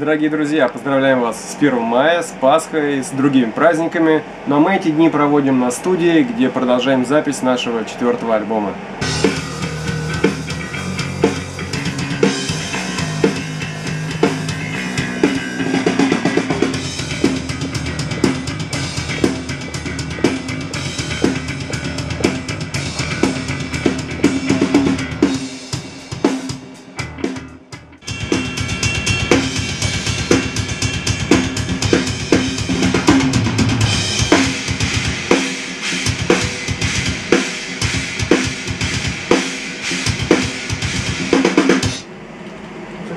Дорогие друзья, поздравляем вас с 1 мая, с Пасхой, с другими праздниками. Но мы эти дни проводим на студии, где продолжаем запись нашего четвертого альбома.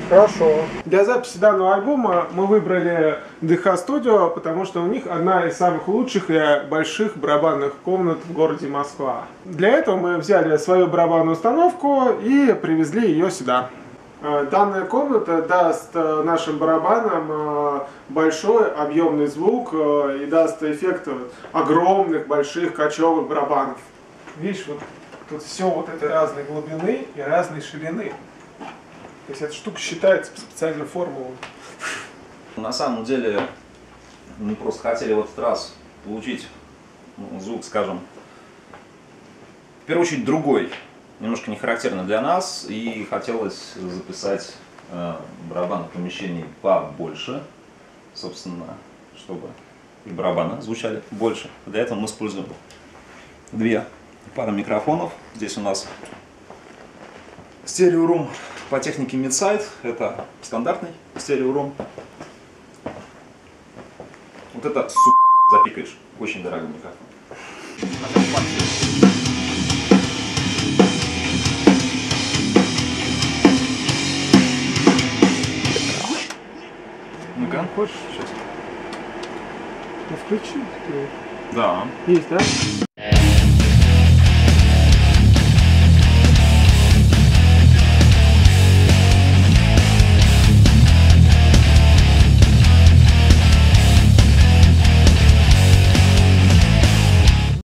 Хорошо. Для записи данного альбома мы выбрали DH Studio, потому что у них одна из самых лучших и больших барабанных комнат в городе Москва. Для этого мы взяли свою барабанную установку и привезли ее сюда. Э, Данная комната даст э, нашим барабанам э, большой объемный звук и даст эффект огромных больших кочевых барабанов. Видишь, вот тут все вот это разной глубины и разной ширины. То есть эта штука считается по специальной формуле. На самом деле мы просто хотели в этот раз получить ну, звук, скажем, в первую очередь другой, немножко не характерный для нас, и хотелось записать э, барабаны в помещении побольше, собственно, чтобы и барабаны звучали больше. Для этого мы используем две пары микрофонов. Здесь у нас стереорум по технике Midside. Это стандартный стереорум. Вот это, су... запикаешь. Очень дорогой микрофон. Ну-ка. Хочешь? Сейчас. Ну включи. Да. Есть, да?